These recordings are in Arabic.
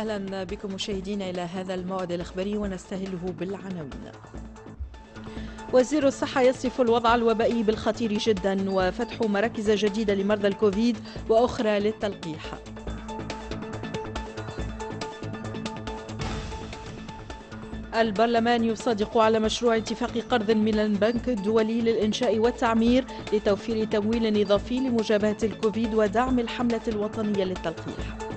أهلا بكم مشاهدينا إلى هذا الموعد الإخباري ونستهله بالعناوين. وزير الصحة يصف الوضع الوبائي بالخطير جدا وفتح مراكز جديدة لمرضى الكوفيد وأخرى للتلقيح البرلمان يصادق على مشروع اتفاق قرض من البنك الدولي للإنشاء والتعمير لتوفير تمويل إضافي لمجابهة الكوفيد ودعم الحملة الوطنية للتلقيح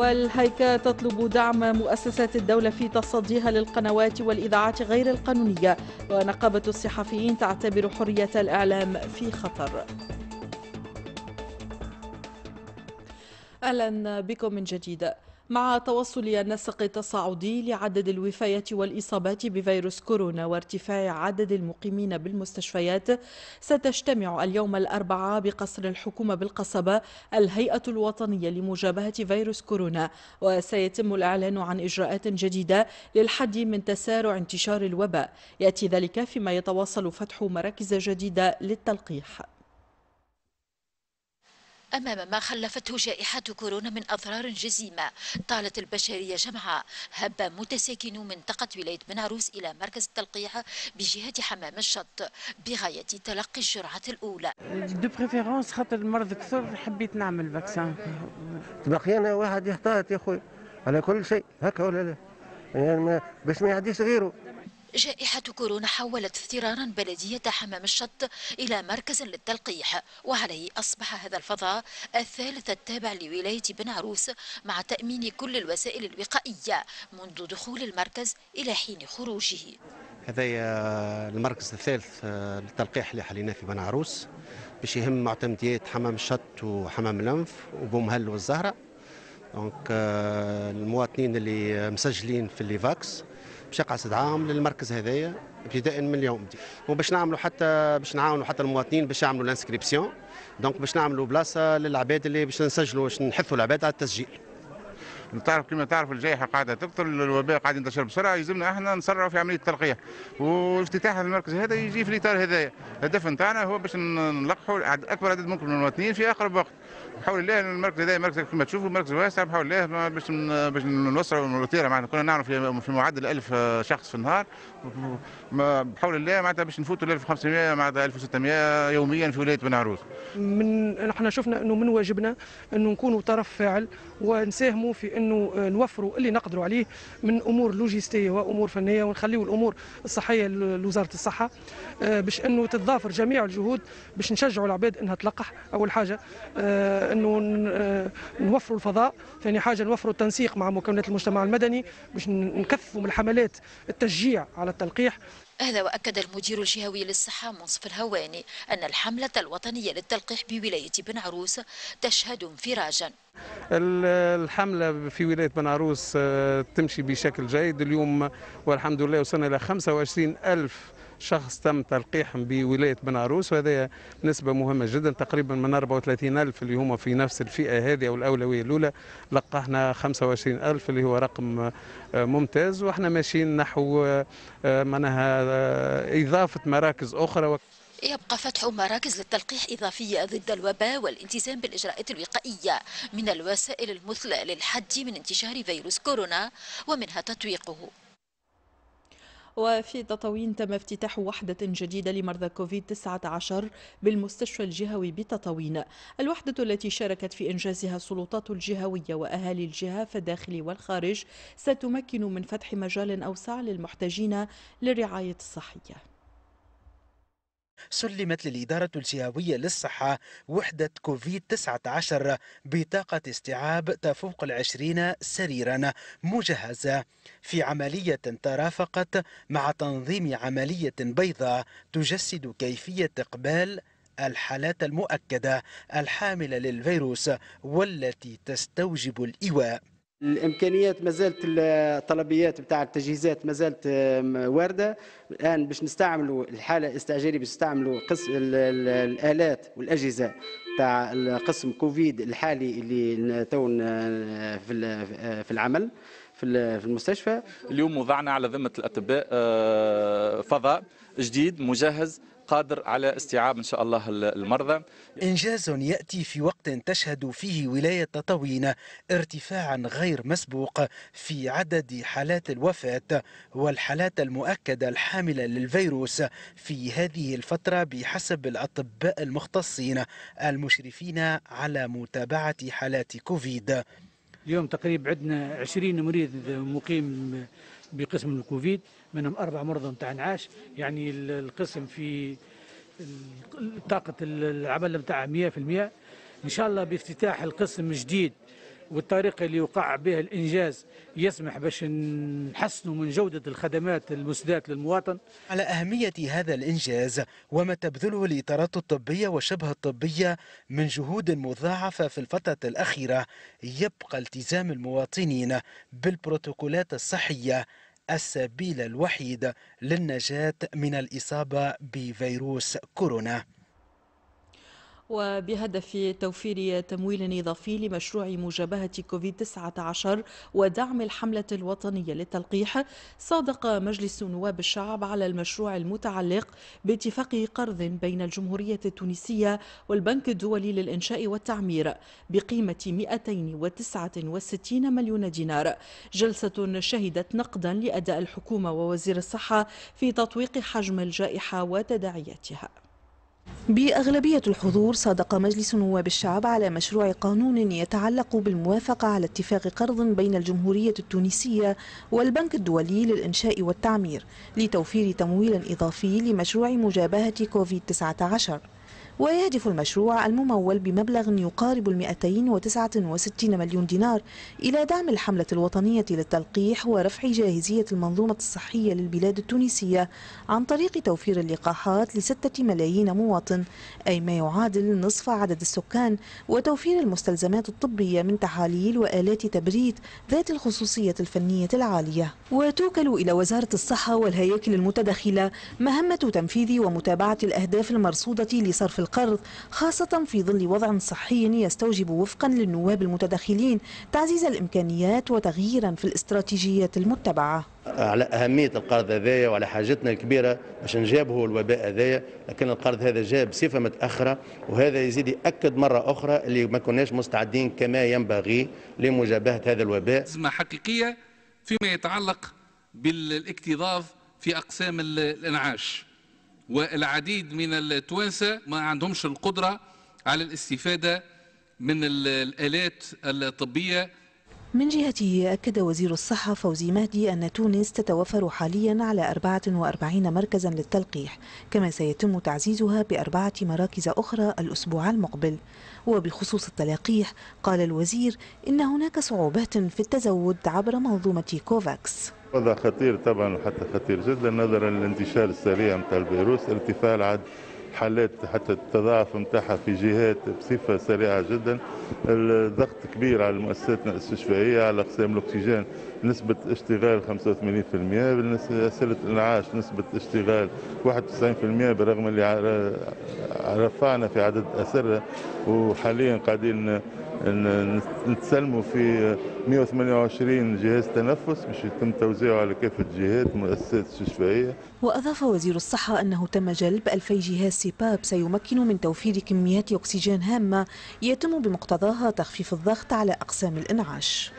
والهيكا تطلب دعم مؤسسات الدولة في تصديها للقنوات والإذاعات غير القانونية. ونقابة الصحفيين تعتبر حرية الإعلام في خطر. أهلا بكم من جديد. مع توصل النسق التصاعدي لعدد الوفيات والإصابات بفيروس كورونا وارتفاع عدد المقيمين بالمستشفيات ستجتمع اليوم الأربعاء بقصر الحكومة بالقصبة الهيئة الوطنية لمجابهة فيروس كورونا وسيتم الإعلان عن إجراءات جديدة للحد من تسارع انتشار الوباء. يأتي ذلك فيما يتواصل فتح مراكز جديدة للتلقيح. أمام ما خلفته جائحة كورونا من أضرار جسيمة طالت البشرية جمعاء. هب متساكنو منطقة ولاية بن عروس إلى مركز التلقيح بجهة حمام الشط بغاية تلقي الجرعة الأولى. de préférence خاطر المرض كثر حبيت نعمل vaccin تبقى أنا واحد يحتاط يا أخوي على كل شيء هكا ولا لا؟ يعني باش ما يعديش غيره. جائحة كورونا حولت اضطرارا بلدية حمام الشط إلى مركز للتلقيح وعليه أصبح هذا الفضاء الثالث التابع لولاية بن عروس مع تأمين كل الوسائل الوقائية منذ دخول المركز إلى حين خروجه. هذا المركز الثالث للتلقيح اللي حليناه في بن عروس باش يهم معتمديات حمام الشط وحمام الأنف وبومهل والزهرة. donc المواطنين اللي مسجلين في ال Evax باش يقع استدعاهم للمركز هذايا ابتداء من اليوم. وباش نعملوا حتى باش نعاونوا حتى المواطنين باش يعملوا ال inscription donc باش نعملوا بلاصة للعباد اللي باش نسجلوا باش نحثوا العباد على التسجيل. تعرف كما تعرف الجائحة قاعدة تكثر الوباء قاعد ينتشر بسرعة يلزمنا إحنا نسرعوا في عملية التلقيح. وافتتاح المركز هذا يجي في الإطار هذايا. الهدف نتاعنا هو باش نلقحوا أكبر عدد ممكن من المواطنين في أقرب وقت. بحول الله المركز هذا مركز كما تشوفوا مركز واسع بحول الله باش باش نوصلوا الوتيره معناتها كنا نعرف في, معدل 1000 شخص في النهار. بحول الله معناتها باش نفوتوا ل 1500 معناتها 1600 يوميا في ولاية بن عروس. من إحنا شفنا إنه من واجبنا إنه نكونوا طرف فاعل ونساهموا في إنه نوفروا اللي نقدروا عليه من أمور لوجستية وأمور فنية ونخليوا الأمور الصحية لوزارة الصحة باش إنه تتضافر جميع الجهود باش نشجعوا العباد إنها تلقح. أول حاجة أنه نوفروا الفضاء ثاني حاجة نوفروا التنسيق مع مكونات المجتمع المدني باش نكثفوا من الحملات التشجيع على التلقيح. هذا وأكد المدير الجهوي للصحة منصف الهواني أن الحملة الوطنية للتلقيح بولاية بن عروس تشهد انفراجا. الحملة في ولاية بن عروس تمشي بشكل جيد اليوم والحمد لله وصلنا إلى 25 ألف شخص تم تلقيحهم بولاية بن عروس وهذا نسبة مهمة جدا تقريبا من 34 ألف اللي هم في نفس الفئة هذه أو الأولوية الأولى. لقحنا 25 ألف اللي هو رقم ممتاز. وإحنا ماشيين نحو معناها إضافة مراكز أخرى. يبقى فتح مراكز للتلقيح إضافية ضد الوباء والالتزام بالإجراءات الوقائية من الوسائل المثلى للحد من انتشار فيروس كورونا ومنها تطويقه. وفي تطاوين تم افتتاح وحدة جديدة لمرضى كوفيد 19 بالمستشفى الجهوي بتطاوين. الوحدة التي شاركت في إنجازها السلطات الجهوية وأهالي الجهة في الداخل والخارج ستمكن من فتح مجال أوسع للمحتاجين للرعاية الصحية. سلمت للإدارة الجهوية للصحة وحدة كوفيد-19 بطاقة استيعاب تفوق العشرين سريرا مجهزة. في عملية ترافقت مع تنظيم عملية بيضاء تجسد كيفية إقبال الحالات المؤكدة الحاملة للفيروس والتي تستوجب الإيواء. الإمكانيات ما زالت الطلبيات بتاع التجهيزات ما زالت واردة. الآن باش نستعملوا الحالة الاستعجالية باش نستعملوا قسم الآلات والأجهزة تاع قسم كوفيد الحالي اللي تو في في العمل في المستشفى. اليوم وضعنا على ذمة الأطباء فضاء جديد مجهز قادر على استيعاب إن شاء الله المرضى. إنجاز يأتي في وقت تشهد فيه ولاية تطاوين ارتفاعا غير مسبوق في عدد حالات الوفاة والحالات المؤكدة الحاملة للفيروس في هذه الفترة بحسب الأطباء المختصين المشرفين على متابعة حالات كوفيد. اليوم تقريبا عندنا 20 مريض مقيم بقسم الكوفيد منهم أربع مرضى متاع انعاش. يعني القسم في طاقة العمل متاع 100% إن شاء الله بافتتاح القسم جديد والطريقة اللي يوقع بها الإنجاز يسمح باش نحسنوا من جودة الخدمات المسدات للمواطن. على أهمية هذا الإنجاز وما تبذله الإطارات الطبية وشبه الطبية من جهود مضاعفة في الفترة الأخيرة يبقى التزام المواطنين بالبروتوكولات الصحية السبيل الوحيد للنجاة من الإصابة بفيروس كورونا. وبهدف توفير تمويل إضافي لمشروع مجابهة كوفيد-19 ودعم الحملة الوطنية للتلقيح صادق مجلس نواب الشعب على المشروع المتعلق باتفاق قرض بين الجمهورية التونسية والبنك الدولي للإنشاء والتعمير بقيمة 269 مليون دينار. جلسة شهدت نقدا لأداء الحكومة ووزير الصحة في تطويق حجم الجائحة وتداعياتها. بأغلبية الحضور صادق مجلس نواب الشعب على مشروع قانون يتعلق بالموافقة على اتفاق قرض بين الجمهورية التونسية والبنك الدولي للإنشاء والتعمير لتوفير تمويل إضافي لمشروع مجابهة كوفيد-19 ويهدف المشروع الممول بمبلغ يقارب 269 مليون دينار إلى دعم الحملة الوطنية للتلقيح ورفع جاهزية المنظومة الصحية للبلاد التونسية عن طريق توفير اللقاحات لستة ملايين مواطن أي ما يعادل نصف عدد السكان وتوفير المستلزمات الطبية من تحاليل وآلات تبريد ذات الخصوصية الفنية العالية. وتوكل إلى وزارة الصحة والهياكل المتداخلة مهمة تنفيذ ومتابعة الأهداف المرصودة لصرف القرض خاصة في ظل وضع صحي يستوجب وفقا للنواب المتداخلين تعزيز الإمكانيات وتغييرا في الاستراتيجيات المتبعة. على أهمية القرض هذايا وعلى حاجتنا الكبيرة باش نجابه الوباء هذايا لكن القرض هذا جاء بصفة متأخرة وهذا يزيد يأكد مرة أخرى اللي ما كناش مستعدين كما ينبغي لمجابهة هذا الوباء. أزمة حقيقية فيما يتعلق بالاكتظاظ في أقسام الإنعاش. والعديد من التوانسة ما عندهمش القدرة على الاستفادة من الآلات الطبية من جهته أكد وزير الصحة فوزي مهدي أن تونس تتوفر حاليا على 44 مركزا للتلقيح كما سيتم تعزيزها بأربعة مراكز أخرى الأسبوع المقبل. وبخصوص التلقيح قال الوزير إن هناك صعوبات في التزود عبر منظومة كوفاكس. وضع خطير طبعا وحتى خطير جدا نظرا للانتشار السريع نتاع الفيروس ارتفاع العدد حالات حتى التضاعف نتاعها في جهات بصفة سريعة جدا. الضغط كبير على المؤسسات الاستشفائية على أقسام الأكسجين نسبة اشتغال 85% بالنسبة لأسئلة الإنعاش نسبة اشتغال 91% بالرغم اللي رفعنا في عدد أسرة وحاليا قاعدين نتسلموا في 128 جهاز تنفس باش يتم توزيعه على كافة جهات مؤسسات استشفائية. وأضاف وزير الصحة أنه تم جلب 2000 جهاز سيباب سيمكن من توفير كميات أكسجين هامة يتم بمقتضاها تخفيف الضغط على أقسام الإنعاش.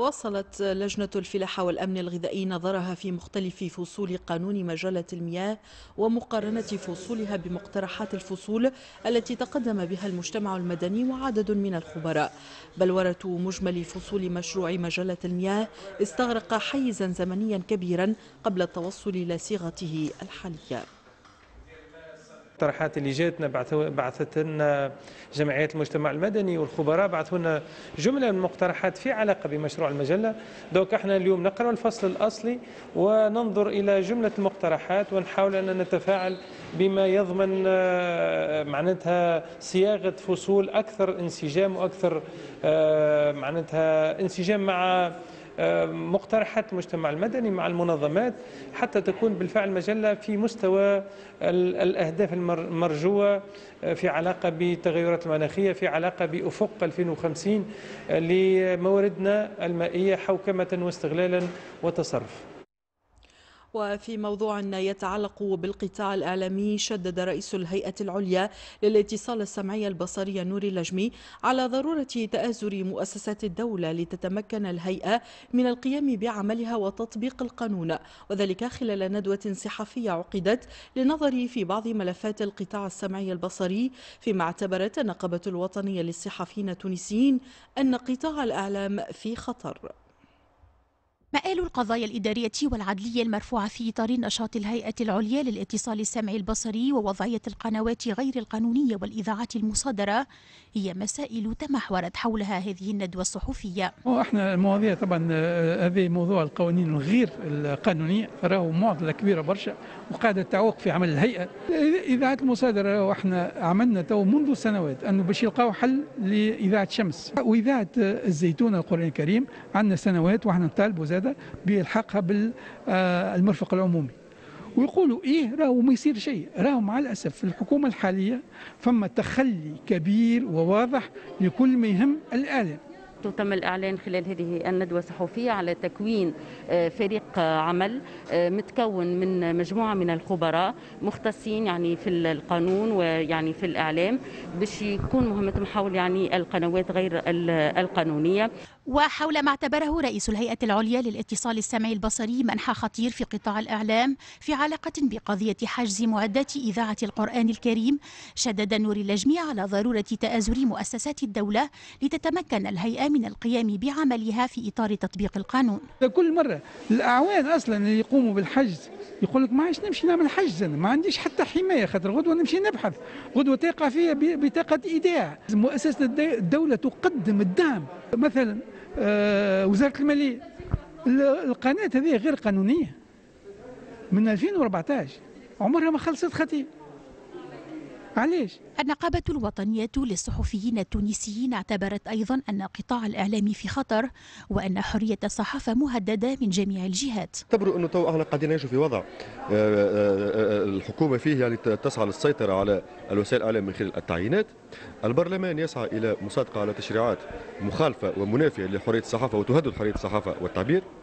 واصلت لجنة الفلاحة والأمن الغذائي نظرها في مختلف فصول قانون مجلة المياه ومقارنة فصولها بمقترحات الفصول التي تقدم بها المجتمع المدني وعدد من الخبراء. بلورة مجمل فصول مشروع مجلة المياه استغرق حيزا زمنيا كبيرا قبل التوصل إلى صيغته الحالية. المقترحات اللي جاتنا بعثت لنا جمعيات المجتمع المدني والخبراء بعثوا لنا جملة من المقترحات في علاقة بمشروع المجلة. دوك إحنا اليوم نقرأ الفصل الأصلي وننظر إلى جملة المقترحات ونحاول ان نتفاعل بما يضمن آه، معناتها صياغة فصول أكثر انسجام وأكثر آه، معناتها انسجام مع مقترحات المجتمع المدني مع المنظمات حتى تكون بالفعل مجلة في مستوى الأهداف المرجوة آه، في علاقة بالتغيرات المناخية في علاقة بأفق 2050 آه، لمواردنا المائية حوكمة واستغلالا وتصرف. وفي موضوع يتعلق بالقطاع الإعلامي شدد رئيس الهيئة العليا للاتصال السمعي البصري نوري اللجمي على ضرورة تآزر مؤسسات الدولة لتتمكن الهيئة من القيام بعملها وتطبيق القانون. وذلك خلال ندوة صحفية عقدت للنظر في بعض ملفات القطاع السمعي البصري فيما اعتبرت النقابة الوطنية للصحفيين التونسيين أن قطاع الإعلام في خطر. مآل القضايا الإدارية والعدلية المرفوعة في إطار نشاط الهيئة العليا للاتصال السمعي البصري ووضعية القنوات غير القانونية والإذاعات المصادرة هي مسائل تمحورت حولها هذه الندوة الصحفية. إحنا المواضيع طبعا آه، هذه موضوع القوانين الغير القانونية راهو معضلة كبيرة برشا وقاعدة تعوق في عمل الهيئة. إذاعات المصادرة وإحنا عملنا تو منذ سنوات أنه باش يلقاو حل لإذاعة شمس. وإذاعة الزيتون القرآن الكريم عندنا سنوات وإحنا نطالبوا زادة بإلحاقها بالمرفق العمومي. ويقولوا إيه راهو ما يصير شيء. راهو مع الأسف في الحكومة الحالية فما تخلي كبير وواضح لكل ما يهم الإعلام. تم الإعلان خلال هذه الندوة الصحفية على تكوين آه، فريق آه، عمل آه، متكون من مجموعة من الخبراء مختصين يعني في القانون ويعني في الإعلام باش يكون مهمتهم حول يعني القنوات غير القانونية. وحول ما اعتبره رئيس الهيئة العليا للاتصال السمعي البصري منحى خطير في قطاع الإعلام في علاقة بقضية حجز معدات إذاعة القرآن الكريم شدد نور اللجمي على ضرورة تآزر مؤسسات الدولة لتتمكن الهيئة من القيام بعملها في إطار تطبيق القانون. كل مرة الأعوان أصلا اللي يقوموا بالحجز يقول لك ما عادش نمشي نعمل حجز أنا ما عنديش حتى حماية خاطر غدوة نمشي نبحث. غدوة فيها بطاقة إيداع. مؤسسة الدولة تقدم الدعم. مثلا وزارة المالية. القناة هذه غير قانونية. من 2014 عمرها ما خلصت خطيب. علاش؟ النقابة الوطنية للصحفيين التونسيين اعتبرت أيضا أن قطاع الإعلام في خطر وأن حرية الصحافة مهددة من جميع الجهات. اعتبروا أنه تو إحنا قاعدين نعيشوا في وضع آه، آه، الحكومة فيه يعني تسعى للسيطرة على الوسائل الإعلام من خلال التعيينات. البرلمان يسعى إلى مصادقة على تشريعات مخالفة ومنافية لحرية الصحافة وتهدد حرية الصحافة والتعبير. آه،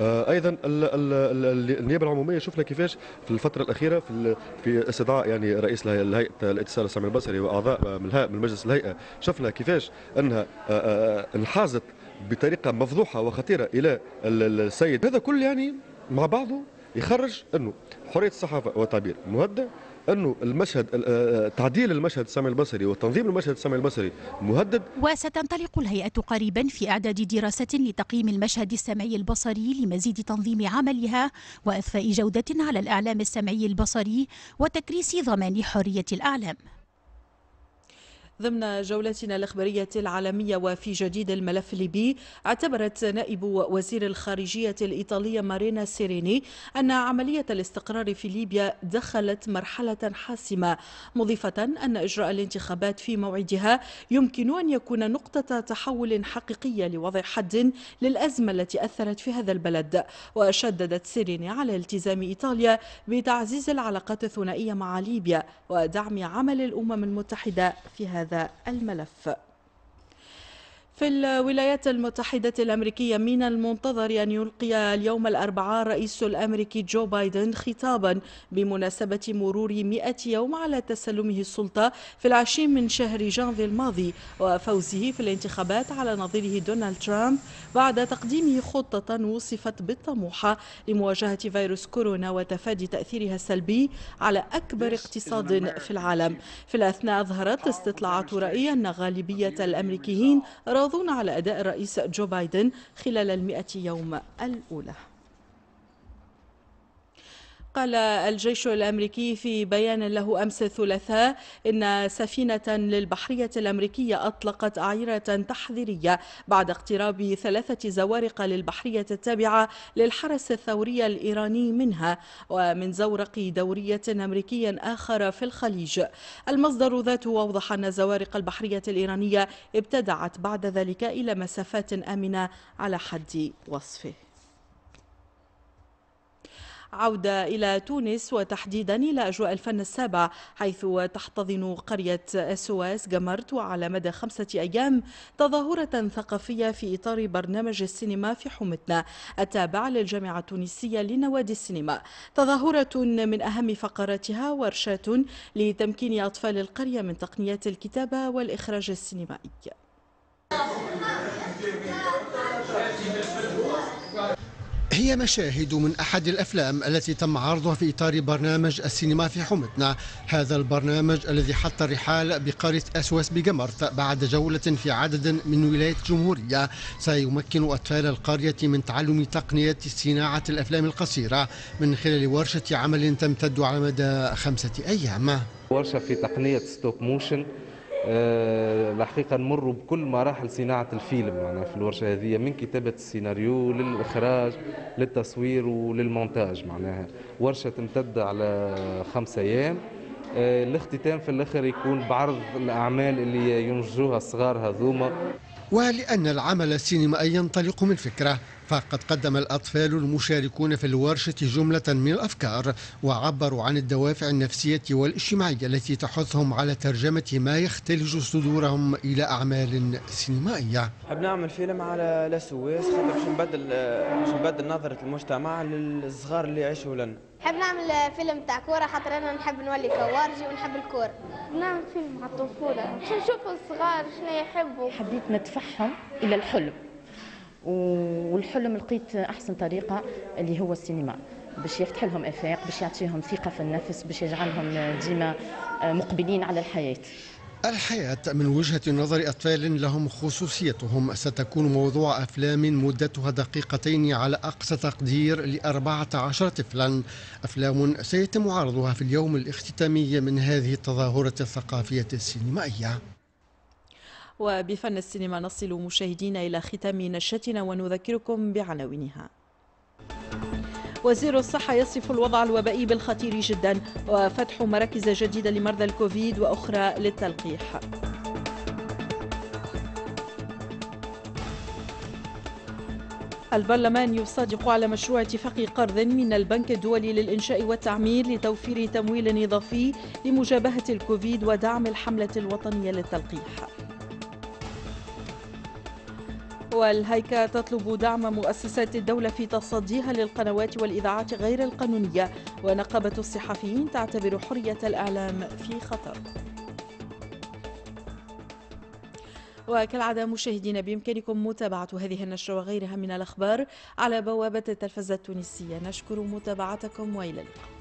أيضا النيابة العمومية شفنا كيفاش في الفترة الأخيرة في في استدعاء يعني رئيس الهيئه الاتصال السمعي البصري وأعضاء من من مجلس الهيئة شفنا كيفاش أنها آه، آه، انحازت بطريقة مفضوحة وخطيرة إلى السيد. هذا كل يعني مع بعضه يخرج إنه حرية الصحافة والتعبير مهدده انه المشهد آه، تعديل المشهد السمعي البصري وتنظيم المشهد السمعي البصري مهدد. وستنطلق الهيئة قريبا في أعداد دراسة لتقييم المشهد السمعي البصري لمزيد تنظيم عملها واضفاء جودة على الإعلام السمعي البصري وتكريس ضمان حرية الإعلام. ضمن جولتنا الإخبارية العالمية وفي جديد الملف الليبي اعتبرت نائب وزير الخارجية الإيطالية مارينا سيريني أن عملية الاستقرار في ليبيا دخلت مرحلة حاسمة مضيفة أن إجراء الانتخابات في موعدها يمكن أن يكون نقطة تحول حقيقية لوضع حد للأزمة التي أثرت في هذا البلد. وشددت سيريني على التزام إيطاليا بتعزيز العلاقات الثنائية مع ليبيا ودعم عمل الأمم المتحدة في هذا هذا الملف. في الولايات المتحدة الأمريكية من المنتظر أن يلقي اليوم الأربعاء الرئيس الأمريكي جو بايدن خطابا بمناسبة مرور 100 يوم على تسلمه السلطة في العشرين من شهر جانفي الماضي وفوزه في الانتخابات على نظيره دونالد ترامب بعد تقديمه خطة وصفت بالطموحة لمواجهة فيروس كورونا وتفادي تأثيرها السلبي على أكبر اقتصاد في العالم. في الأثناء أظهرت استطلاعات رأي أن غالبية الأمريكيين يحافظون على أداء الرئيس جو بايدن خلال المئة يوم الأولى. قال الجيش الأمريكي في بيان له أمس الثلاثاء إن سفينة للبحرية الأمريكية أطلقت أعيرة تحذيرية بعد اقتراب ذلك زوارق للبحرية التابعة للحرس الثوري الإيراني منها ومن زورق دورية أمريكي آخر في الخليج. المصدر ذاته أوضح أن زوارق البحرية الإيرانية ابتدعت بعد ذلك إلى مسافات آمنة على حد وصفه. عودة إلى تونس وتحديدا إلى أجواء الفن السابع حيث تحتضن قرية سواس جمرت وعلى مدى خمسة أيام تظاهرة ثقافية في إطار برنامج السينما في حومتنا. التابع للجامعة التونسية لنوادي السينما. تظاهرة من أهم فقراتها ورشات لتمكين أطفال القرية من تقنيات الكتابة والإخراج السينمائي. هي مشاهد من أحد الأفلام التي تم عرضها في إطار برنامج السينما في حومتنا هذا البرنامج الذي حط الرحال بقرية أسوس بجمرت بعد جولة في عدد من ولايات الجمهورية سيمكن أطفال القرية من تعلم تقنية صناعة الأفلام القصيرة من خلال ورشة عمل تمتد على مدى خمسة أيام. ورشة في تقنية stop motion آه، الحقيقة نمر بكل مراحل صناعة الفيلم. معنا في الورشة هذه من كتابة السيناريو للإخراج للتصوير وللمونتاج. معناها ورشة تمتد على خمسة أيام. آه، الاختتام في الآخر يكون بعرض الأعمال اللي ينجزوها الصغار هذوما. ولأن العمل السينمائي ينطلق من فكرة فقد قدم الأطفال المشاركون في الورشة جملة من الأفكار وعبروا عن الدوافع النفسية والاجتماعية التي تحثهم على ترجمة ما يختلج صدورهم إلى أعمال سينمائية. نحب نعمل فيلم على لسويس خاطر باش نبدل باش نبدل نظرة المجتمع للصغار اللي يعيشوا لنا. نحب نعمل فيلم تاع كورة خاطر أنا نحب نولي كوارجي ونحب الكورة. نعمل فيلم على الطفولة باش نشوف الصغار شنو يحبوا. حبيت ندفعهم إلى الحلم. والحلم لقيت أحسن طريقة اللي هو السينما. باش يفتح لهم آفاق باش يعطيهم ثقة في النفس باش يجعلهم ديما مقبلين على الحياة. الحياة من وجهة نظر أطفال لهم خصوصيتهم. ستكون موضوع أفلام مدتها دقيقتين على أقصى تقدير لأربعة عشر طفلا. أفلام سيتم عرضها في اليوم الاختتامي من هذه التظاهرة الثقافية السينمائية. وبفن السينما نصل مشاهدينا إلى ختام نشرتنا ونذكركم بعناوينها. وزير الصحة يصف الوضع الوبائي بالخطير جدا وفتح مراكز جديدة لمرضى الكوفيد وأخرى للتلقيح. البرلمان يصادق على مشروع اتفاق قرض من البنك الدولي للإنشاء والتعمير لتوفير تمويل إضافي لمجابهة الكوفيد ودعم الحملة الوطنية للتلقيح. والهيكة تطلب دعم مؤسسات الدولة في تصديها للقنوات والإذاعات غير القانونية. ونقابة الصحفيين تعتبر حرية الإعلام في خطر. وكالعادة مشاهدينا بإمكانكم متابعة هذه النشرة وغيرها من الأخبار على بوابة التلفزة التونسية. نشكر متابعتكم وإلى اللقاء.